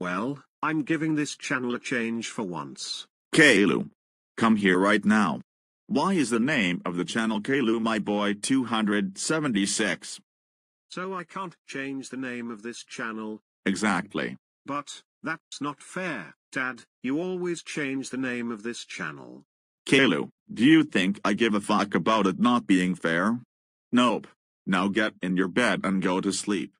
Well, I'm giving this channel a change for once. Caillou. Come here right now. Why is the name of the channel Caillou my boy 276? So I can't change the name of this channel. Exactly. But, that's not fair, Dad, you always change the name of this channel. Caillou, do you think I give a fuck about it not being fair? Nope. Now get in your bed and go to sleep.